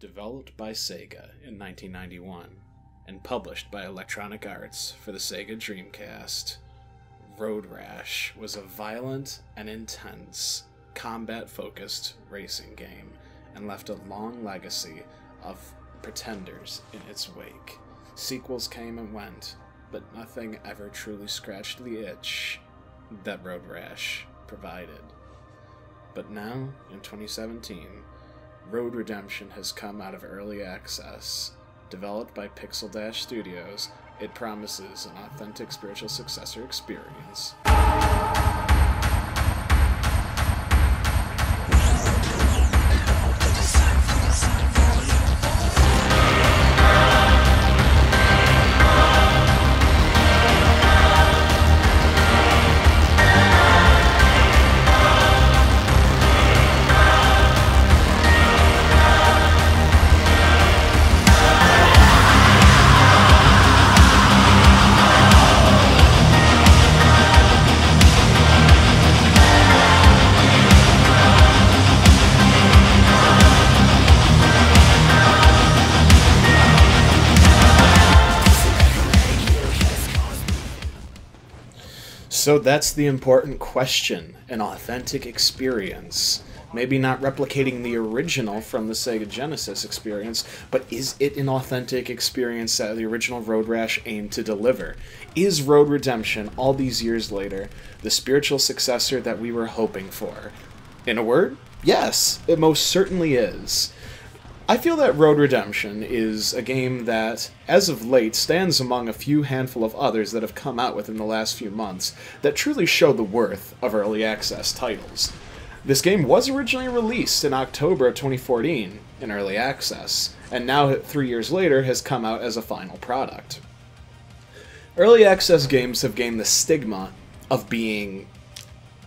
Developed by Sega in 1991 and published by Electronic Arts for the Sega Dreamcast, Road Rash was a violent and intense, combat focused racing game and left a long legacy of pretenders in its wake. Sequels came and went, but nothing ever truly scratched the itch that Road Rash provided. But now, in 2017, Road Redemption has come out of early access. Developed by Pixel Dash Studios, it promises an authentic spiritual successor experience. So that's the important question an authentic experience. Maybe not replicating the original from the Sega Genesis experience, but is it an authentic experience that the original Road Rash aimed to deliver? Is Road Redemption, all these years later, the spiritual successor that we were hoping for? In a word, yes, it most certainly is. I feel that Road Redemption is a game that, as of late, stands among a few handful of others that have come out within the last few months that truly show the worth of early access titles. This game was originally released in October of 2014 in early access, and now, three years later, has come out as a final product. Early access games have gained the stigma of being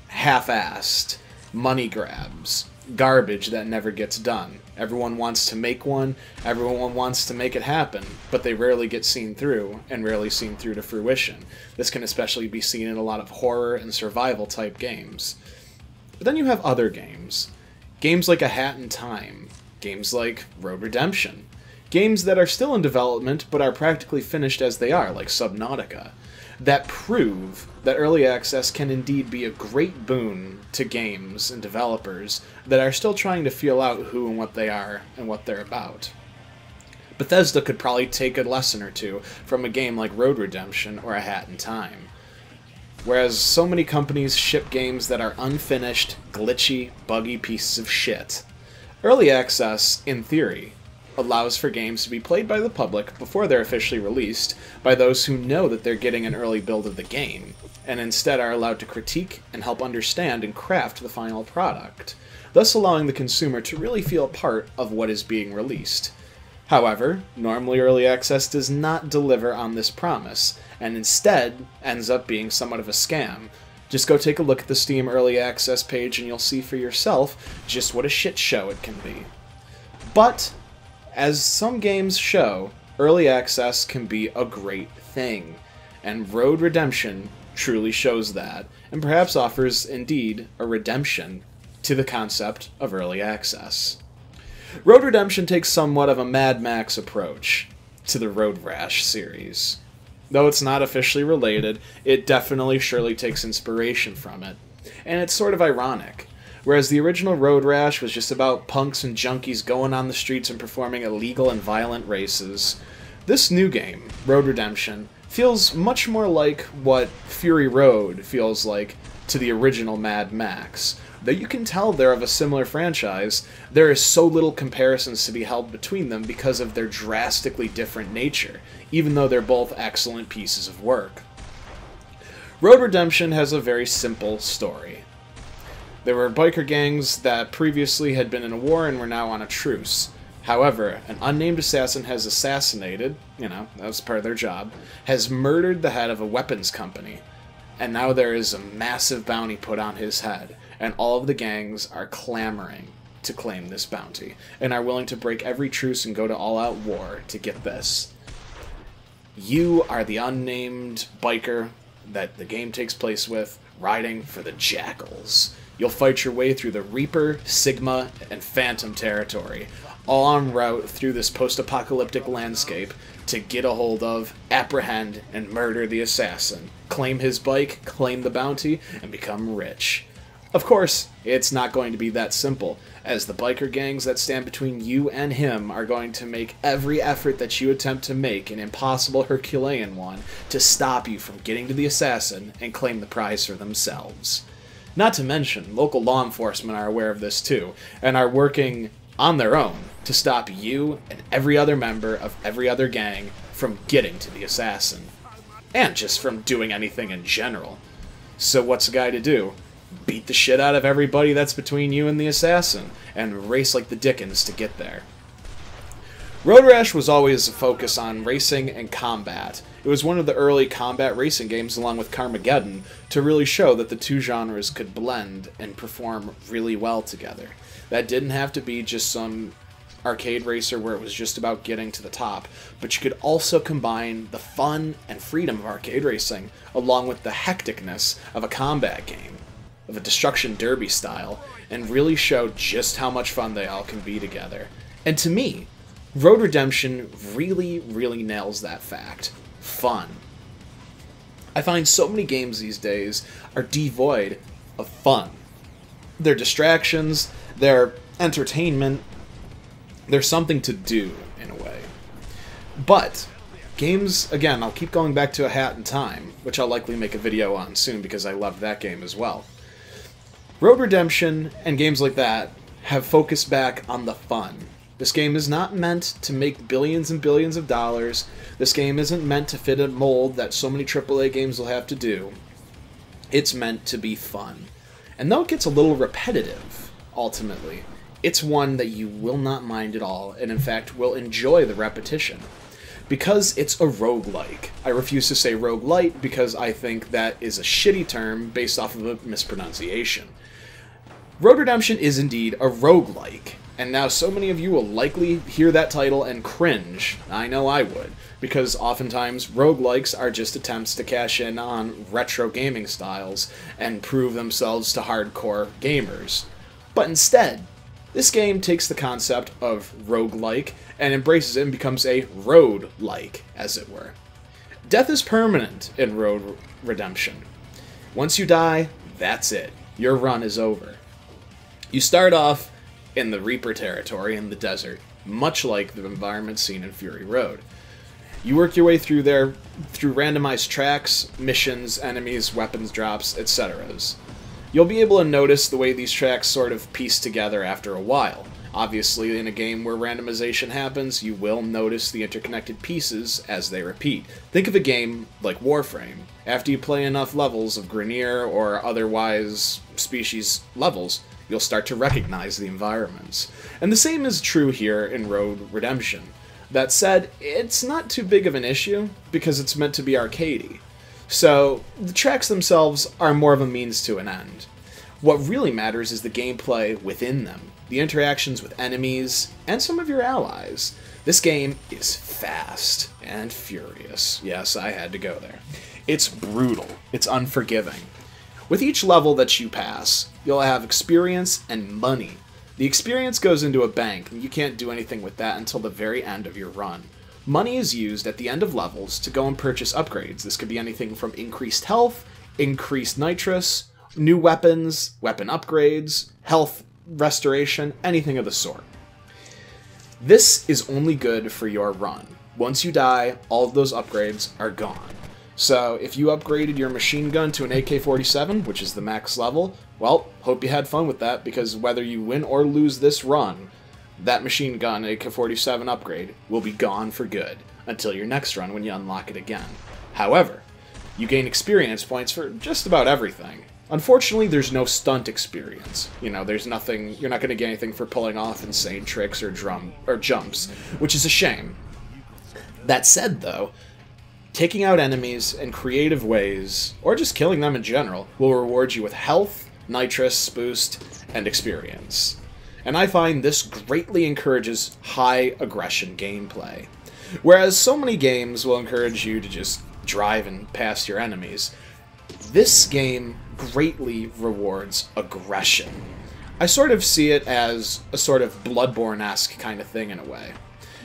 half assed, money grabs, garbage that never gets done. Everyone wants to make one, everyone wants to make it happen, but they rarely get seen through, and rarely seen through to fruition. This can especially be seen in a lot of horror and survival type games. But then you have other games. Games like A Hat in Time, games like Road Redemption, games that are still in development but are practically finished as they are, like Subnautica that prove that early access can indeed be a great boon to games and developers that are still trying to feel out who and what they are and what they're about. Bethesda could probably take a lesson or two from a game like Road Redemption or A Hat in Time. Whereas so many companies ship games that are unfinished, glitchy, buggy pieces of shit. Early access, in theory, allows for games to be played by the public before they're officially released by those who know that they're getting an early build of the game, and instead are allowed to critique and help understand and craft the final product, thus allowing the consumer to really feel part of what is being released. However, normally early access does not deliver on this promise, and instead ends up being somewhat of a scam. Just go take a look at the Steam Early Access page and you'll see for yourself just what a shit show it can be. But as some games show, early access can be a great thing, and Road Redemption truly shows that, and perhaps offers indeed a redemption to the concept of early access. Road Redemption takes somewhat of a Mad Max approach to the Road Rash series. Though it's not officially related, it definitely surely takes inspiration from it. And it's sort of ironic. Whereas the original Road Rash was just about punks and junkies going on the streets and performing illegal and violent races, this new game, Road Redemption, feels much more like what Fury Road feels like to the original Mad Max. Though you can tell they're of a similar franchise, there is so little comparisons to be held between them because of their drastically different nature, even though they're both excellent pieces of work. Road Redemption has a very simple story. There were biker gangs that previously had been in a war and were now on a truce. However, an unnamed assassin has assassinated, you know, that was part of their job, has murdered the head of a weapons company. And now there is a massive bounty put on his head, and all of the gangs are clamoring to claim this bounty, and are willing to break every truce and go to all out war to get this. You are the unnamed biker that the game takes place with, riding for the Jackals You'll fight your way through the Reaper, Sigma, and Phantom territory, all en route through this post apocalyptic landscape to get a hold of, apprehend, and murder the assassin, claim his bike, claim the bounty, and become rich. Of course, it's not going to be that simple, as the biker gangs that stand between you and him are going to make every effort that you attempt to make an impossible Herculean one to stop you from getting to the assassin and claim the prize for themselves. Not to mention, local law enforcement are aware of this too, and are working on their own to stop you and every other member of every other gang from getting to the assassin. And just from doing anything in general. So what's a guy to do? Beat the shit out of everybody that's between you and the assassin, and race like the dickens to get there. Road Rash was always a focus on racing and combat. It was one of the early combat racing games, along with Carmageddon, to really show that the two genres could blend and perform really well together. That didn't have to be just some arcade racer where it was just about getting to the top, but you could also combine the fun and freedom of arcade racing along with the hecticness of a combat game, of a destruction derby style, and really show just how much fun they all can be together. And to me, Road Redemption really, really nails that fact. Fun. I find so many games these days are devoid of fun. They're distractions, they're entertainment, there's something to do in a way. But games again, I'll keep going back to A Hat in Time, which I'll likely make a video on soon because I love that game as well. Road Redemption and games like that have focused back on the fun. This game is not meant to make billions and billions of dollars. This game isn't meant to fit a mold that so many AAA games will have to do. It's meant to be fun. And though it gets a little repetitive, ultimately, it's one that you will not mind at all, and in fact will enjoy the repetition. Because it's a roguelike. I refuse to say roguelite because I think that is a shitty term based off of a mispronunciation. Road Redemption is indeed a roguelike, and now so many of you will likely hear that title and cringe. I know I would, because oftentimes roguelikes are just attempts to cash in on retro gaming styles and prove themselves to hardcore gamers. But instead, this game takes the concept of roguelike and embraces it and becomes a road-like, as it were. Death is permanent in Road Redemption. Once you die, that's it. Your run is over. You start off in the Reaper territory in the desert, much like the environment seen in Fury Road. You work your way through there through randomized tracks, missions, enemies, weapons drops, etc. You'll be able to notice the way these tracks sort of piece together after a while. Obviously, in a game where randomization happens, you will notice the interconnected pieces as they repeat. Think of a game like Warframe. After you play enough levels of Grineer or otherwise species levels, you'll start to recognize the environments. And the same is true here in Road Redemption. That said, it's not too big of an issue because it's meant to be arcadey. So, the tracks themselves are more of a means to an end. What really matters is the gameplay within them, the interactions with enemies, and some of your allies. This game is fast and furious. Yes, I had to go there. It's brutal, it's unforgiving. With each level that you pass, you'll have experience and money. The experience goes into a bank, and you can't do anything with that until the very end of your run. Money is used at the end of levels to go and purchase upgrades. This could be anything from increased health, increased nitrous, new weapons, weapon upgrades, health restoration, anything of the sort. This is only good for your run. Once you die, all of those upgrades are gone. So if you upgraded your machine gun to an AK-47, which is the max level, well, hope you had fun with that, because whether you win or lose this run, that machine gun AK-47 upgrade will be gone for good until your next run when you unlock it again. However, you gain experience points for just about everything. Unfortunately, there's no stunt experience. You know, there's nothing. You're not going to get anything for pulling off insane tricks or drum or jumps, which is a shame. That said, though, taking out enemies in creative ways, or just killing them in general, will reward you with health, nitrous boost, and experience and I find this greatly encourages high aggression gameplay. Whereas so many games will encourage you to just drive and pass your enemies, This game greatly rewards aggression. I sort of see it as a sort of Bloodborne esque kind of thing in a way.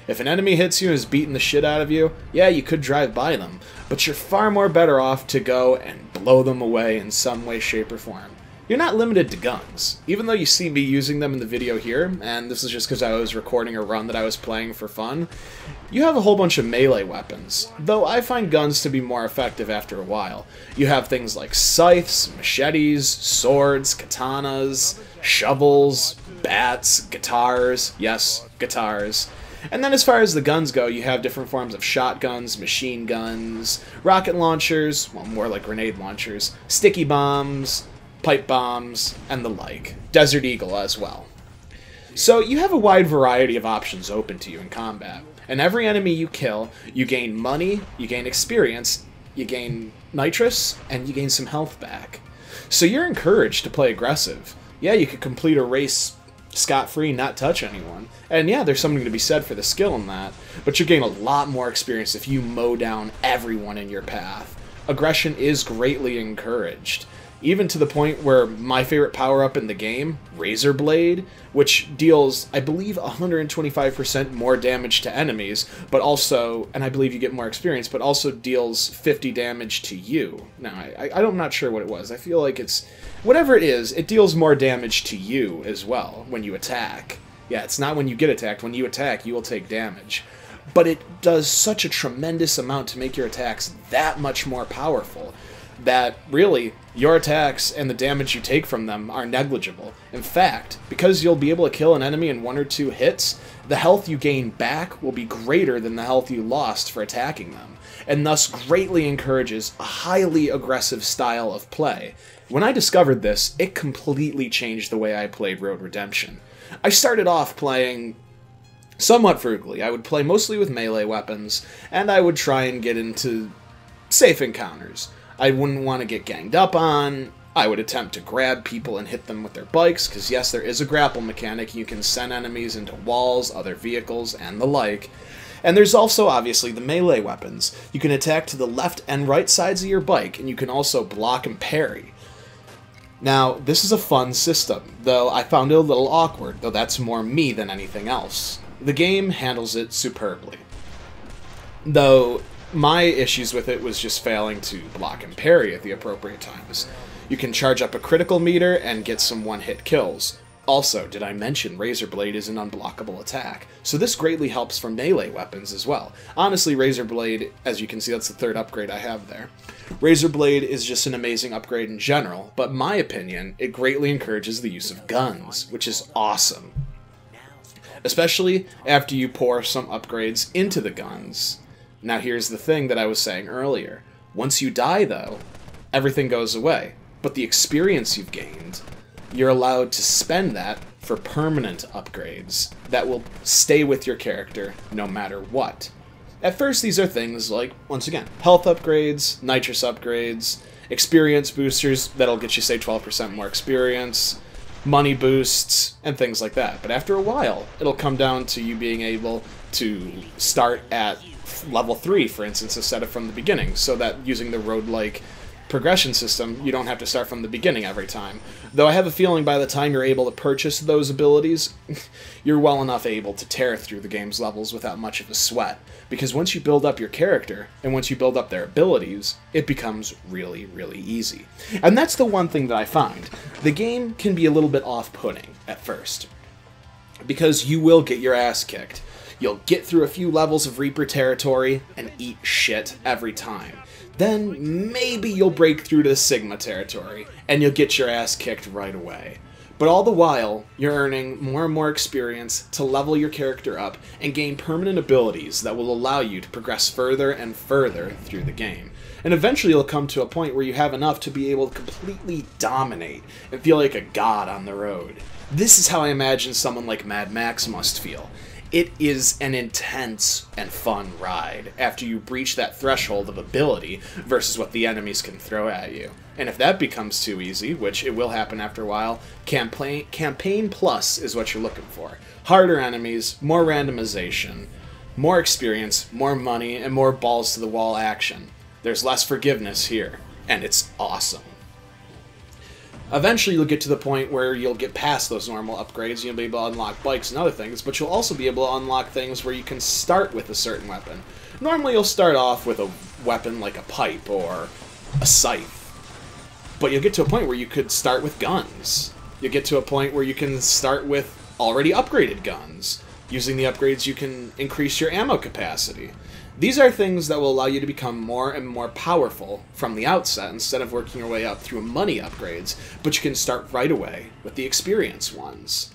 If an enemy hits you and is beating the shit out of you, yeah, you could drive by them, but you're far more better off to go and blow them away in some way, shape, or form. You're not limited to guns. Even though you see me using them in the video here, and this is just because I was recording a run that I was playing for fun, you have a whole bunch of melee weapons, though I find guns to be more effective after a while. You have things like scythes, machetes, swords, katanas, shovels, bats, guitars, yes, guitars, and then as far as the guns go, you have different forms of shotguns, machine guns, rocket launchers, well, more like grenade launchers, sticky bombs, pipe bombs, and the like. Desert Eagle as well. So you have a wide variety of options open to you in combat. And every enemy you kill, you gain money, you gain experience, you gain nitrous, and you gain some health back. So you're encouraged to play aggressive. Yeah, you could complete a race scot free, not touch anyone. And yeah, there's something to be said for the skill in that, but you gain a lot more experience if you mow down everyone in your path. Aggression is greatly encouraged even to the point where my favorite power up in the game, Razor Blade, which deals, I believe, 125% more damage to enemies, but also, and I believe you get more experience, but also deals 50 damage to you. Now, I, I, I'm not sure what it was. I feel like it's, whatever it is, it deals more damage to you as well when you attack. Yeah, it's not when you get attacked. When you attack, you will take damage. But it does such a tremendous amount to make your attacks that much more powerful that really your attacks and the damage you take from them are negligible. In fact, because you'll be able to kill an enemy in one or two hits, the health you gain back will be greater than the health you lost for attacking them, and thus greatly encourages a highly aggressive style of play. When I discovered this, it completely changed the way I played Road Redemption. I started off playing somewhat frugally. I would play mostly with melee weapons, and I would try and get into safe encounters. I wouldn't want to get ganged up on. I would attempt to grab people and hit them with their bikes, because yes, there is a grapple mechanic. You can send enemies into walls, other vehicles, and the like. And there's also, obviously, the melee weapons. You can attack to the left and right sides of your bike, and you can also block and parry. Now, this is a fun system, though I found it a little awkward, though that's more me than anything else. The game handles it superbly. Though my issues with it was just failing to block and parry at the appropriate times. You can charge up a critical meter and get some one-hit kills. Also, did I mention Razor Blade is an unblockable attack, so this greatly helps for melee weapons as well. Honestly, Razor Blade, as you can see, that's the third upgrade I have there. Razor Blade is just an amazing upgrade in general, but my opinion, it greatly encourages the use of guns, which is awesome. Especially after you pour some upgrades into the guns. Now, here's the thing that I was saying earlier. Once you die, though, everything goes away. But the experience you've gained, you're allowed to spend that for permanent upgrades that will stay with your character no matter what. At first, these are things like, once again, health upgrades, nitrous upgrades, experience boosters that'll get you, say, 12% more experience, money boosts, and things like that. But after a while, it'll come down to you being able to start at level 3, for instance, instead of from the beginning, so that using the road-like progression system, you don't have to start from the beginning every time. Though I have a feeling by the time you're able to purchase those abilities, you're well enough able to tear through the game's levels without much of a sweat. Because once you build up your character, and once you build up their abilities, it becomes really, really easy. And that's the one thing that I find. The game can be a little bit off-putting at first. Because you will get your ass kicked You'll get through a few levels of Reaper territory and eat shit every time. Then maybe you'll break through to Sigma territory and you'll get your ass kicked right away. But all the while, you're earning more and more experience to level your character up and gain permanent abilities that will allow you to progress further and further through the game. And eventually you'll come to a point where you have enough to be able to completely dominate and feel like a god on the road. This is how I imagine someone like Mad Max must feel it is an intense and fun ride after you breach that threshold of ability versus what the enemies can throw at you. And if that becomes too easy, which it will happen after a while, campaign campaign plus is what you're looking for. Harder enemies, more randomization, more experience, more money, and more balls to the wall action. There's less forgiveness here. and it's awesome. Eventually, you'll get to the point where you'll get past those normal upgrades. You'll be able to unlock bikes and other things, but you'll also be able to unlock things where you can start with a certain weapon. Normally, you'll start off with a weapon like a pipe or a scythe, but you'll get to a point where you could start with guns. You'll get to a point where you can start with already upgraded guns. Using the upgrades, you can increase your ammo capacity. These are things that will allow you to become more and more powerful from the outset instead of working your way up through money upgrades, but you can start right away with the experience ones.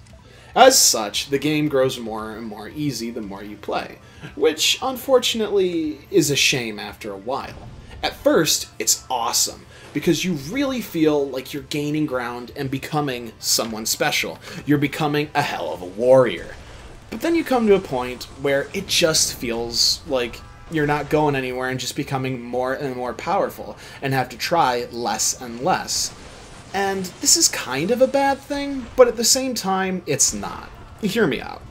As such, the game grows more and more easy the more you play, which unfortunately is a shame after a while. At first, it's awesome, because you really feel like you're gaining ground and becoming someone special. You're becoming a hell of a warrior. But then you come to a point where it just feels like you're not going anywhere and just becoming more and more powerful and have to try less and less. And this is kind of a bad thing, but at the same time, it's not. Hear me out.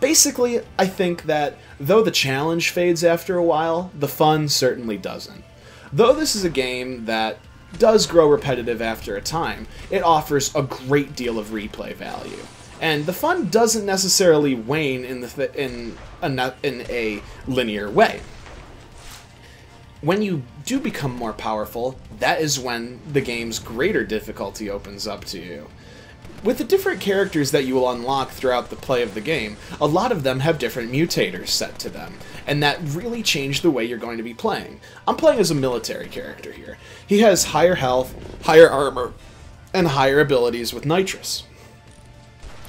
Basically, I think that though the challenge fades after a while, the fun certainly doesn't. Though this is a game that does grow repetitive after a time, it offers a great deal of replay value. And the fun doesn't necessarily wane in the th- in a, in a linear way. When you do become more powerful, that is when the game's greater difficulty opens up to you. With the different characters that you will unlock throughout the play of the game, a lot of them have different mutators set to them, and that really changed the way you're going to be playing. I'm playing as a military character here. He has higher health, higher armor, and higher abilities with nitrous.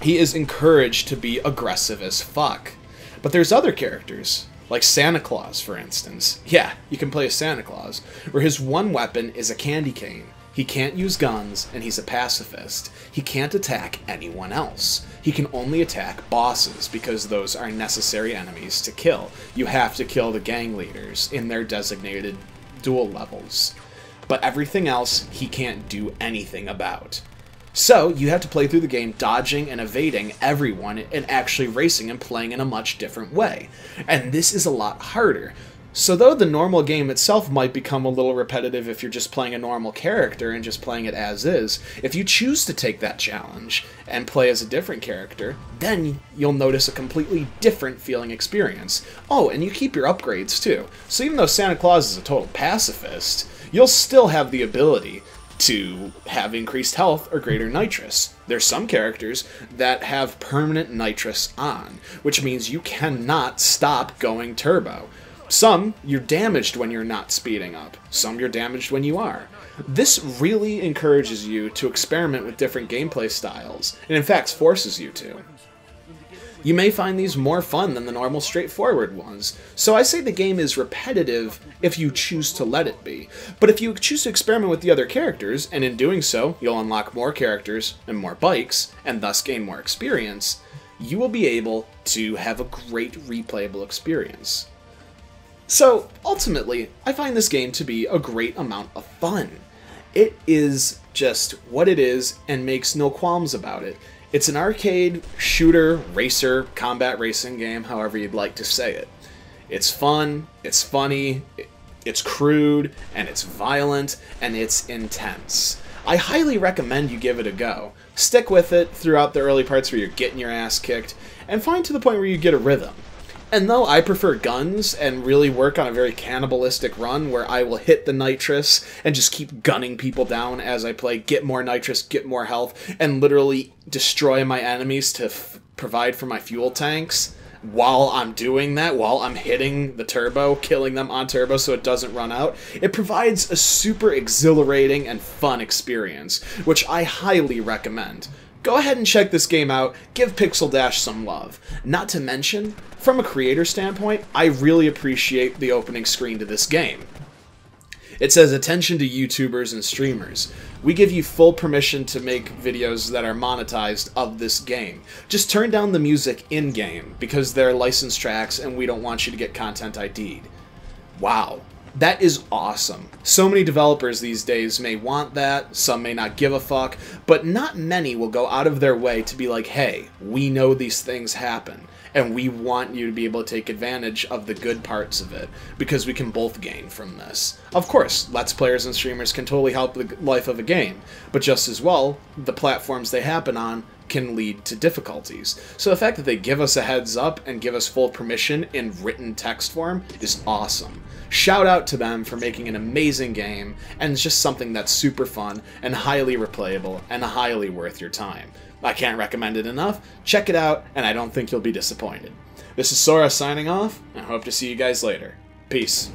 He is encouraged to be aggressive as fuck. But there's other characters, like Santa Claus, for instance. Yeah, you can play as Santa Claus, where his one weapon is a candy cane. He can't use guns, and he's a pacifist. He can't attack anyone else. He can only attack bosses, because those are necessary enemies to kill. You have to kill the gang leaders in their designated duel levels. But everything else, he can't do anything about. So you have to play through the game dodging and evading everyone and actually racing and playing in a much different way. And this is a lot harder. So though the normal game itself might become a little repetitive if you're just playing a normal character and just playing it as is, if you choose to take that challenge and play as a different character, then you'll notice a completely different feeling experience. Oh, and you keep your upgrades too. So even though Santa Claus is a total pacifist, you'll still have the ability to have increased health or greater nitrous. There's some characters that have permanent nitrous on, which means you cannot stop going turbo. Some, you're damaged when you're not speeding up. Some, you're damaged when you are. This really encourages you to experiment with different gameplay styles, and in fact forces you to. You may find these more fun than the normal straightforward ones, so I say the game is repetitive if you choose to let it be. But if you choose to experiment with the other characters, and in doing so, you'll unlock more characters and more bikes, and thus gain more experience, you will be able to have a great replayable experience. So, ultimately, I find this game to be a great amount of fun. It is just what it is and makes no qualms about it. It's an arcade shooter, racer, combat racing game, however you'd like to say it. It's fun, it's funny, it's crude, and it's violent, and it's intense. I highly recommend you give it a go. Stick with it throughout the early parts where you're getting your ass kicked, and find to the point where you get a rhythm. And though I prefer guns and really work on a very cannibalistic run where I will hit the nitrous and just keep gunning people down as I play, get more nitrous, get more health, and literally destroy my enemies to provide for my fuel tanks, while I'm doing that, while I'm hitting the turbo, killing them on turbo so it doesn't run out, it provides a super exhilarating and fun experience, which I highly recommend go ahead and check this game out. Give Pixel Dash some love. Not to mention, from a creator standpoint, I really appreciate the opening screen to this game. It says attention to YouTubers and streamers. We give you full permission to make videos that are monetized of this game. Just turn down the music in game because they're licensed tracks and we don't want you to get content ID'd. Wow. That is awesome. So many developers these days may want that, some may not give a fuck, but not many will go out of their way to be like, hey, we know these things happen. and we want you to be able to take advantage of the good parts of it because we can both gain from this. Of course, Let's Players and streamers can totally help the life of a game, but just as well, the platforms they happen on can lead to difficulties. So the fact that they give us a heads up and give us full permission in written text form is awesome. Shout out to them for making an amazing game, and it's just something that's super fun and highly replayable and highly worth your time. I can't recommend it enough. Check it out, and I don't think you'll be disappointed. This is Sora signing off, and I hope to see you guys later. Peace.